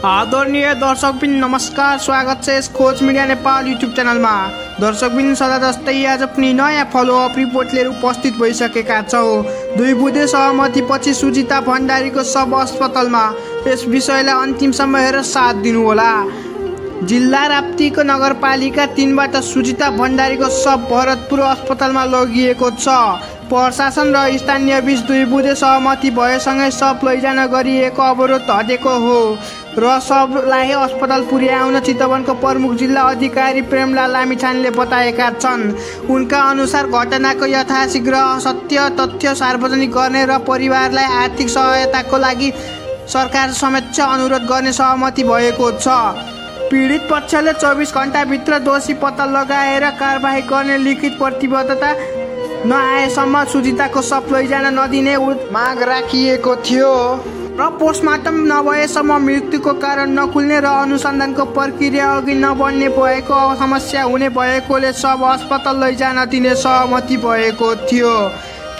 आदरणीय दर्शकबिन नमस्कार स्वागत छ यस खोज मिडिया नेपाल युट्युब च्यानलमा। दर्शकबिन सदा जस्तै आज पनि नयाँ फलोअप रिपोर्ट लिएर उपस्थित भइसकेका छौँ। दुई बुधे सहमतिपछि सुजिता भण्डारीको सब अस्पतालमा यस विषयलाई अन्तिमसम्म हेरेर साथ दिनुहोला। जिल्ला राप्तीको नगरपालिका तिनबाट सुजिता भण्डारीको सब भरतपुर अस्पतालमा लगिएको छ। प्रशासन र स्थानीय बीच दुई बुधे सहमति भएसँगै सब लैजान गरिएको अवरोध हटेको हो। र सबलाई अस्पताल पुर्याउन चितवनको प्रमुख जिल्ला अधिकारी प्रेमलाल लामिछानेले बताएका छन्। उनका अनुसार घटनाको यथाशीघ्र सत्य तथ्य सार्वजनिक गर्ने र परिवारलाई आर्थिक सहायताको लागि सरकार समक्ष अनुरोध गर्ने सहमति भएको छ। पीडित पक्षले चौबिस घन्टाभित्र दोषी पत्ता लगाएर कारवाही गर्ने लिखित प्रतिबद्धता नआएसम्म सुजिताको सप लैजान नदिने माग राखिएको थियो। र पोस्टमार्टम नभएसम्म मृत्युको कारण नखुल्ने र अनुसन्धानको प्रक्रिया अघि नबढ्ने भएको समस्या हुने भएकोले सब अस्पताल लैजान दिने सहमति भएको थियो।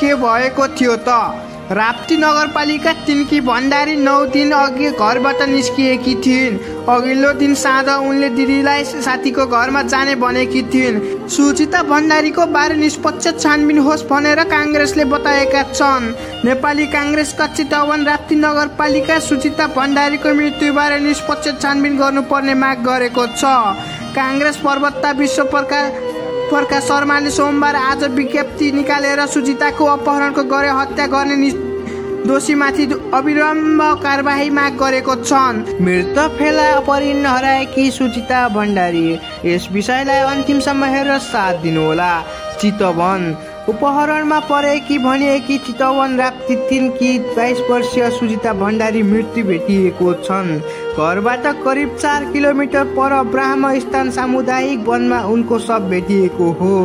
के भएको थियो त? राप्ती नगरपालिका तिनकी भण्डारी नौ दिन अघि घरबाट निस्किएकी थिइन्। अघिल्लो दिन साँझ उनले दिदीलाई साथीको घरमा जाने भनेकी थिइन्। सुचिता भण्डारीको बारे निष्पक्ष छानबिन होस् भनेर काङ्ग्रेसले बताएका छन्। नेपाली काङ्ग्रेसका चितवन राप्ती नगरपालिका सुचिता भण्डारीको मृत्युबारे निष्पक्ष छानबिन गर्नुपर्ने माग गरेको छ। काङ्ग्रेस पर्वतता विश्व प्रकार प्रकाश शर्माले सोमबार आज विज्ञप्ति निकालेर सुजिताको अपहरणको गरे हत्या गर्ने दोषीमाथि अविलम्ब कारवाही माग गरेको छन्। मृत फेला परिण हराएकी सुचिता भण्डारी। यस विषयलाई अन्तिमसम्म हेरेर साथ दिनुहोला। चितवन उपहरणमा परेकी भनिएकी चितवन राप्ती तिनकी बाइस वर्षीय सुजिता भण्डारी मृत्यु भेटिएको छन्। घरबाट करिब चार किलोमिटर पर ब्राह्म स्थान सामुदायिक वनमा उनको सब भेटिएको हो।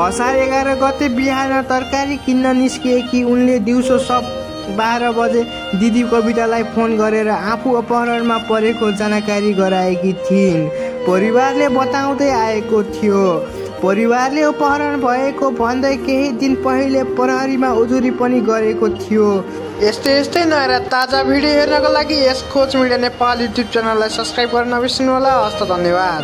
असार एघार गते बिहान तरकारी किन्न निस्किएकी उनले दिउँसो सब बाह्र बजे दिदी कवितालाई फोन गरेर आफू अपहरणमा परेको जानकारी गराएकी थिइन्। परिवारले बताउँदै आएको थियो परिवारले अपहरण भएको भन्दै केही दिन पहिले प्रहरीमा उजुरी पनि गरेको थियो। यस्तै यस्तै नयाँ ताजा भिडियो हेर्नको लागि यस खोज मिडिया नेपाल युट्युब च्यानललाई सब्सक्राइब गर्न नबिर्सिनु होला हस्त धन्यवाद।